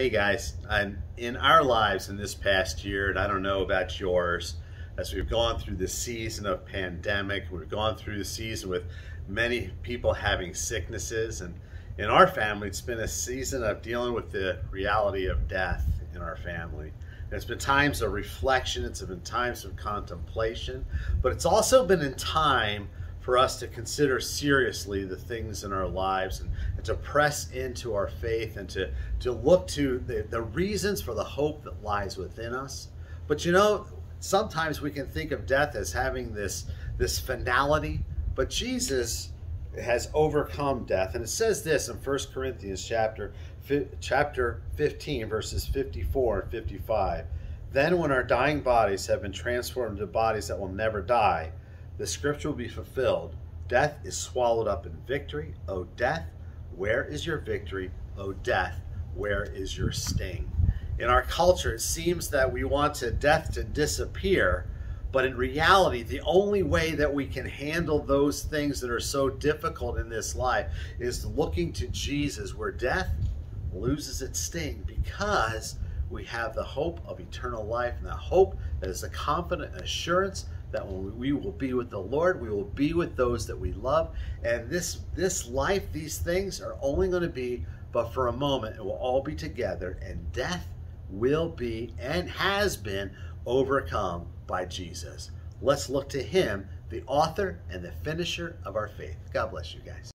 Hey guys, I'm in our lives in this past year, and I don't know about yours, as we've gone through the season of pandemic, we've gone through the season with many people having sicknesses, and in our family, it's been a season of dealing with the reality of death in our family. It's been times of reflection, it's been times of contemplation, but it's also been in time for us to consider seriously the things in our lives and, and, to press into our faith and to, to look to the, the reasons for the hope that lies within us. But you know, sometimes we can think of death as having this, this finality, but Jesus has overcome death. And it says this in 1 Corinthians chapter, chapter 15, verses 54 and 55. Then when our dying bodies have been transformed into bodies that will never die, the scripture will be fulfilled. Death is swallowed up in victory. O death, where is your victory? O death, where is your sting? In our culture, it seems that we want to death to disappear, but in reality, the only way that we can handle those things that are so difficult in this life is looking to Jesus, where death loses its sting because we have the hope of eternal life and the hope that is a confident assurance that we will be with the Lord, we will be with those that we love. And this, this life, these things are only going to be but for a moment. It will all be together, and death will be and has been overcome by Jesus. Let's look to him, the author and the finisher of our faith. God bless you guys.